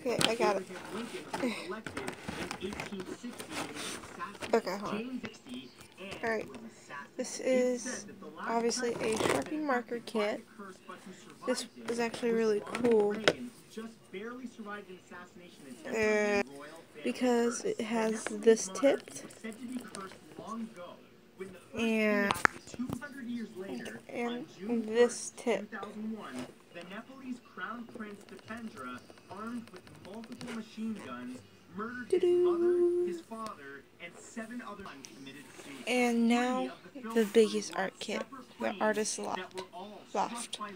Okay, I got it. okay, hold on. Alright, this is obviously a Sharpie marker kit. This is actually really cool. Uh, because it has this tip and and this tip. The Nepalese crown prince Dipendra, armed with multiple machine guns, murdered his mother, his father, and seven other committed suicide. And now the biggest art kit, the artist loft. loft. Um,